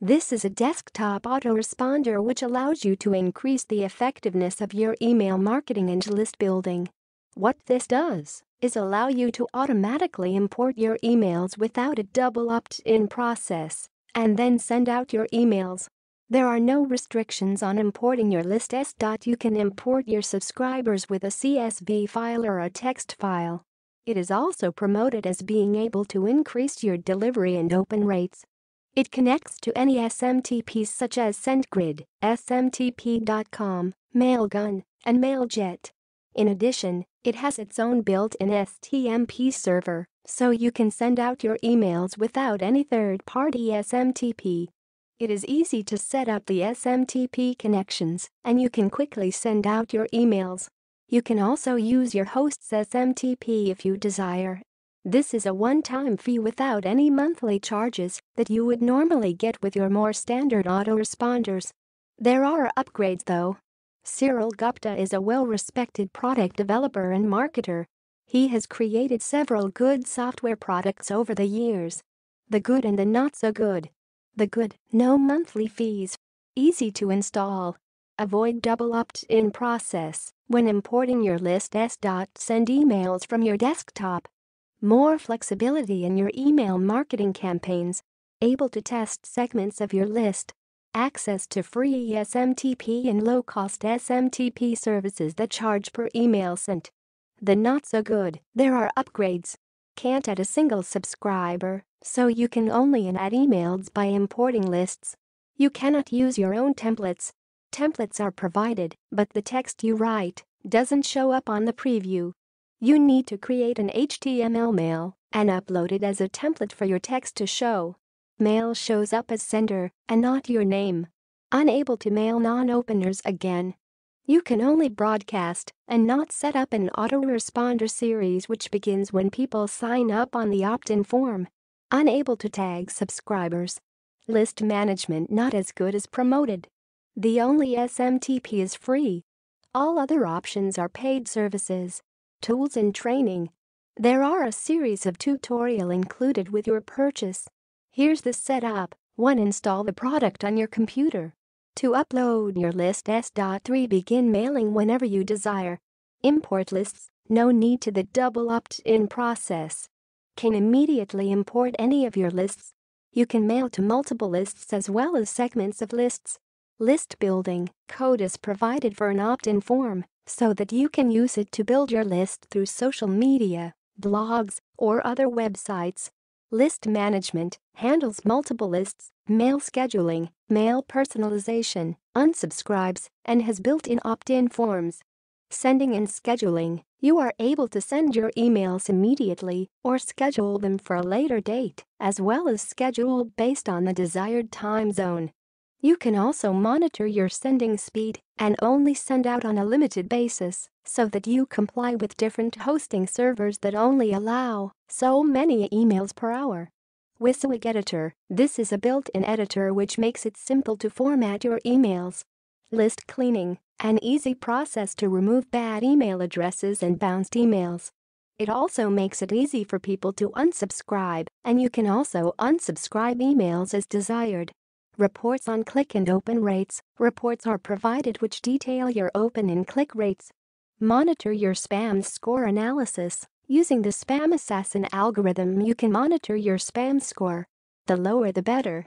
This is a desktop autoresponder which allows you to increase the effectiveness of your email marketing and list building. What this does is allow you to automatically import your emails without a double opt-in process and then send out your emails. There are no restrictions on importing your list S. You can import your subscribers with a CSV file or a text file. It is also promoted as being able to increase your delivery and open rates. It connects to any SMTPs such as SendGrid, SMTP.com, Mailgun, and Mailjet. In addition, it has its own built-in STMP server, so you can send out your emails without any third-party SMTP. It is easy to set up the SMTP connections, and you can quickly send out your emails. You can also use your host's SMTP if you desire. This is a one-time fee without any monthly charges that you would normally get with your more standard autoresponders. There are upgrades though. Cyril Gupta is a well-respected product developer and marketer. He has created several good software products over the years. The good and the not so good. The good, no monthly fees. Easy to install. Avoid double opt-in process when importing your list S. Send emails from your desktop. More flexibility in your email marketing campaigns. Able to test segments of your list. Access to free SMTP and low-cost SMTP services that charge per email sent. The not so good, there are upgrades. Can't add a single subscriber, so you can only add emails by importing lists. You cannot use your own templates, Templates are provided, but the text you write doesn't show up on the preview. You need to create an HTML mail and upload it as a template for your text to show. Mail shows up as sender and not your name. Unable to mail non-openers again. You can only broadcast and not set up an autoresponder series which begins when people sign up on the opt-in form. Unable to tag subscribers. List management not as good as promoted. The only SMTP is free. All other options are paid services, tools and training. There are a series of tutorial included with your purchase. Here's the setup. 1. Install the product on your computer. 2. Upload your list S.3 Begin mailing whenever you desire. Import lists, no need to the double opt-in process. Can immediately import any of your lists. You can mail to multiple lists as well as segments of lists. List building code is provided for an opt-in form so that you can use it to build your list through social media, blogs, or other websites. List management handles multiple lists, mail scheduling, mail personalization, unsubscribes, and has built-in opt-in forms. Sending and scheduling you are able to send your emails immediately or schedule them for a later date, as well as schedule based on the desired time zone. You can also monitor your sending speed and only send out on a limited basis so that you comply with different hosting servers that only allow so many emails per hour. WYSIWYG Editor This is a built-in editor which makes it simple to format your emails. List cleaning An easy process to remove bad email addresses and bounced emails. It also makes it easy for people to unsubscribe, and you can also unsubscribe emails as desired. Reports on click and open rates. Reports are provided which detail your open and click rates. Monitor your spam score analysis. Using the Spam Assassin algorithm, you can monitor your spam score. The lower the better.